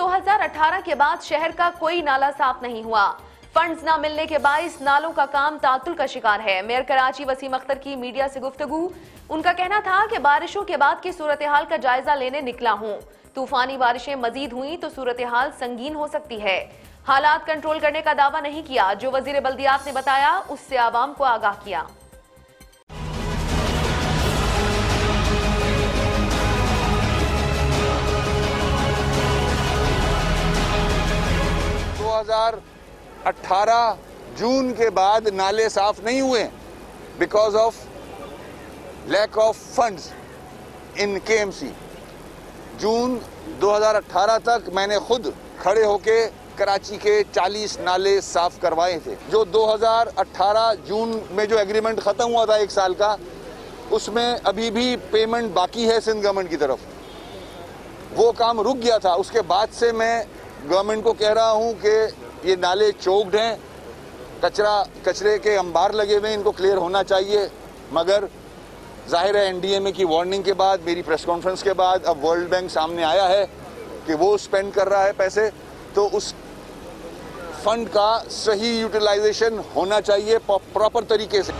2018 के बाद शहर का कोई नाला साफ़ नहीं हुआ। फंड्स न मिलने के बाईस नालों का काम तातुल का शिकार है। मेयर कराची वसीम अख्तर की मीडिया से गुफ्तगू। उनका कहना था कि बारिशों के बाद की सूरत हाल का जायजा लेने निकला हूँ। तूफानी बारिशें मजीद हुई तो सूरत हाल संगीन हो सकती है। हालात कंट्रोल करने का दावा नहीं किया, जो वज़ीर बल्दियात ने बताया, उससे आवाम को आगाह किया। दो हज़ार अठारह जून के बाद नाले साफ़ नहीं हुए because of lack of funds in KMC June 2018 तक मैंने खुद खड़े होके कराची के 40 नाले साफ़ करवाए थे। जो 2018 जून में जो एग्रीमेंट खत्म हुआ था एक साल का, उसमें अभी भी पेमेंट बाकी है सिंध गवर्नमेंट की तरफ़। वो काम रुक गया था। उसके बाद से मैं गवर्नमेंट को कह रहा हूँ कि ये नाले चौकड हैं, कचरा, कचरे के अंबार लगे हुए इनको क्लियर होना चाहिए। मगर ज़ाहिर है एनडीएमए की वार्निंग के बाद, मेरी प्रेस कॉन्फ्रेंस के बाद, अब वर्ल्ड बैंक सामने आया है कि वो स्पेंड कर रहा है पैसे तो उस फंड का सही यूटिलाइजेशन होना चाहिए प्रॉपर तरीके से।